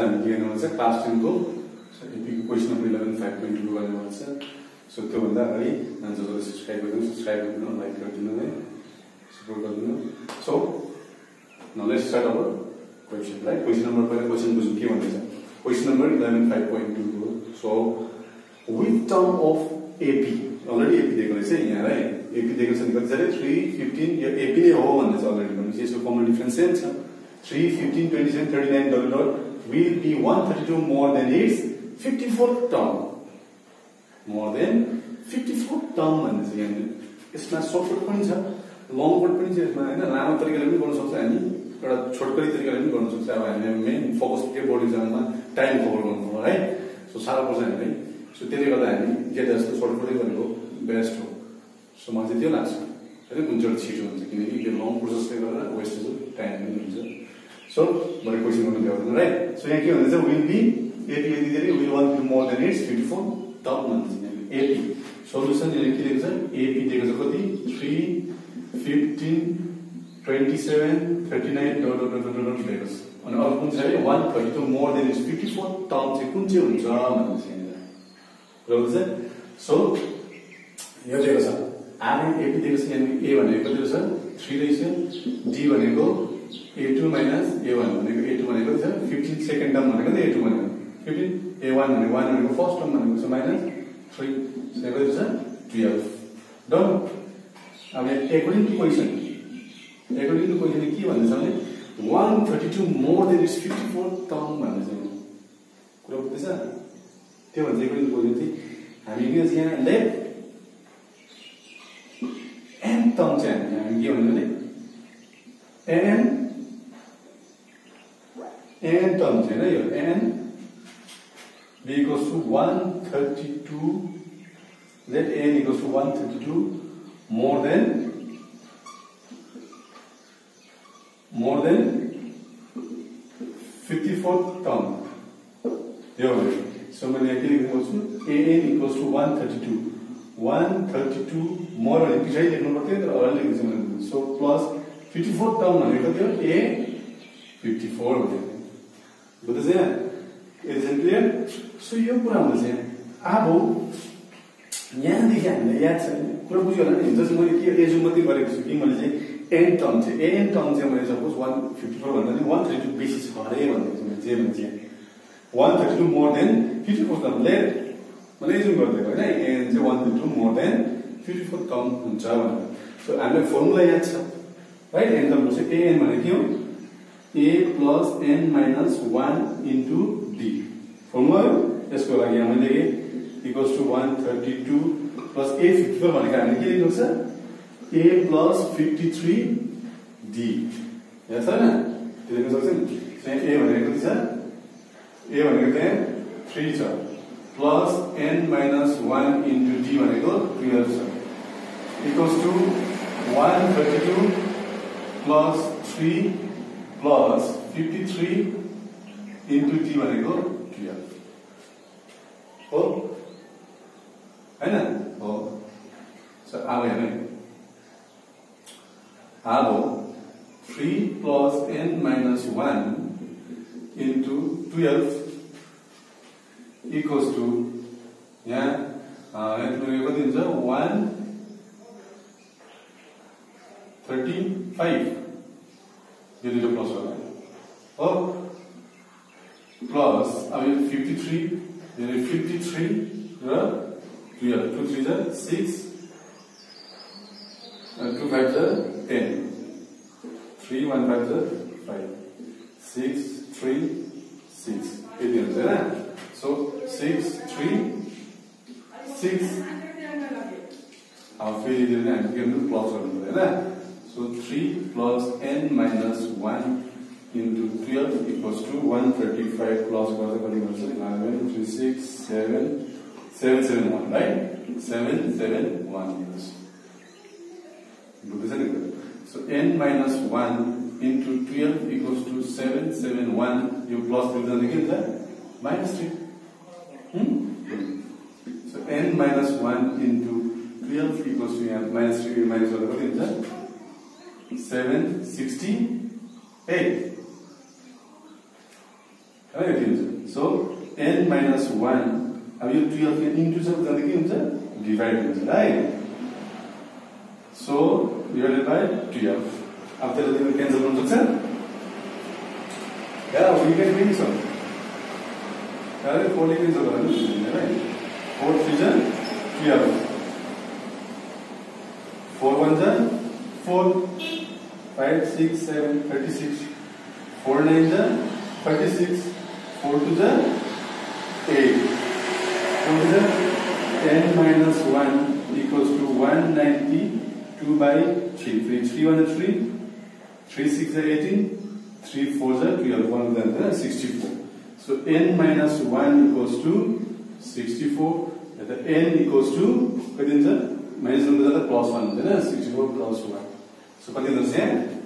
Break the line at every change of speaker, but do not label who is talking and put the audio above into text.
हामी के गर्नुपर्छ क्लास टेनको Appiko question number eleven five point two गर्नुपर्छ सो त्योभन्दा अगाडि जसले सब्सक्राइब गरिदिनु सब्सक्राइब गरिदिनु लाइक गरिदिनु है। सपोर्ट गरिदिनु। सो नलेज स्टार्ट अब क्वेसन राइट क्वेसन नम्बर पहिला क्वेसन बुझौँ के भन्दैछ? Question number eleven five point two हो। So with term of AP already AP दिएको रहेछ यहाँ है एपी दिएको छ भने कति छ अरे? थ्री फिफ्टिन यो एपी नै हो भन्दैछ अलरेडी भनेपछि यसको कमन डिफ्रेन्स सेम छ। Three fifteen twenty seven thirty nine double dot thirty two more than it's fifty four term more than fifty four term भन्दैछ यहाँनिर यसमा सर्टकट पनि छ लङ कट पनि छ यसमा होइन लामो तरिकाले पनि गर्न सक्छ हामी एउटा छोटकरी तरिकाले पनि गर्न सक्छ अब हामी मेन फोकस के बोर्ड इक्जाममा टाइम कभर गर्नु हो है सो साह्रो पर्छ हामीलाई सो त्यसले गर्दा हामी ज्यादा जस्तो सर्टकटै गरेको बेस्ट हो सो मलाई चाहिँ त्यो लाग्छ होइन चाहिँ छिटो हुन्छ किनकि यो लङ प्रोसेसले गर्दा वेस्टेज टाइम पनि हुन्छ सो मैले क्वेसन गर्नु भ्याउँदैन राइट सो यहाँ के भन्दैछ विल बी एपी यति धेरै will one two more than it's fifty four top भन्दैछ एपी सल्युसन के दिएको छ एपी दिएको छ कति three fifteen twenty seven thirty nine dot दिएको छ अनि अर्को कुन चाहिँ more than it's fifty four term चाहिँ कुन चाहिँ हुन्छ भन्दैछ यहाँनिर सो यो दिएको छ आरएन एपी दिएको छ यहाँनिर ए भनेको कति रहेछ थ्री रहेछ डी भनेको a two minus a one भनेको ए टू भनेको छ फिफ्टिन सेकेन्ड टर्म भनेको त ए टू भनेको फिफ्टिन ए वान भनेको वान भनेको फर्स्ट टर्म भनेको छ माइनस थ्री कति छ टुवेल्भ डन अब according to question according to question के भन्दैछ भने one thirty two more than is fifty four term भन्दैछ कुरा बुझ्दैछ त्यो भन्छ एकोर्डिङ टु क्वेसन हामी के यहाँ लेफ्ट एन टर्म चाहिँ हामी हामी के भन्यो भने एन एन टर्म थियो होइन यो n becomes to one thirty two then n equals to one thirty two more than more than fifty four term यो सो मैले के लेख्नु छु a n equals to one thirty two one thirty two more भने पछाडि लेख्नु पर्थ्यो तर अहिले लेखेको छु मैले so plus fifty four term भनेको थियो ए फिफ्टी फोर बुझ्दैछ यहाँ इज इट क्लियर सो यो कुरा हुन्छ चाहिँ अब यहाँदेखि हामीलाई याद छ कुरा बुझ्यो होला नि जस्तो मैले के एजु मात्रै गरेको छु कि मैले चाहिँ एन टर्म चाहिँ एन टर्म चाहिँ मैले सपोज वान फिफ्टी फोर भन्दा वान थर्टी टू बेसी छ अरे भनेको मैले जे भन्छ one thirty two more than fifty four term मैले एजुम गरिदिएको होइन एन चाहिँ one fifty two more than fifty four term हुन्छ भनेर सो हामीलाई फर्मुला याद छ राइट एन टर्म चाहिँ एएन भनेको के हो a plus n minus one into d formula यसको लागि यहाँ मैले equals to one thirty two plus a fifty four भनेको हामीले के लेख्नु छ a plus fifty three d याद छ होइन? त्यो लेख्न सक्छ? नि त्यहाँ ए भनेको कति छ? ए भनेको त्यहाँ थ्री छ। Plus n minus one into d भनेको टुवेल्भ छ equals to one thirty two plus three plus fifty three into D भनेको टुवेल्भ हो होइन हो अब हेर्नु अब three plus N minus one into twelve equals to यहाँ यहाँ कति हुन्छ one thirty five you need a plus 1. Oh, plus, I mean 53, you need 53, yeah? 2 yeah, 2 3 are 6, and 2 5 are 10, 3 1 5 are 5, 6 3 6, 18 is right? So 6 3 6, half is plus 1. So 3 plus n minus 1 into 12 equals to 135 plus whatever you also 3, 6, 7, 7, 7, 1, right? 7, 7, 1 years. So n minus 1 into 12 equals to 7, 7, 1. You plus dividend again there? Minus 3. Hmm? So n minus 1 into 12 equals to n minus 3 minus whatever is that? 768. Correct answer. So n minus 1 अब यो 12 के into sub divided right? So divided by 12. अब तेरे दिन cancel होने Yeah, we can bring some. Correct, four is right? Four fusion, 12. 5, 6, 7, 36. 4 9 the 36. 4 to the 8. 4 to the 10 minus 1 equals to 192 by 3. 3, 3 1 3. 3 6 the 18. 3 4 the 12. 1 the 64. So n minus 1 equals to 64. And the n equals to, what is the? 1 number जाँदा one, one हुँदैन 1. So, plus one so कति हुन्छ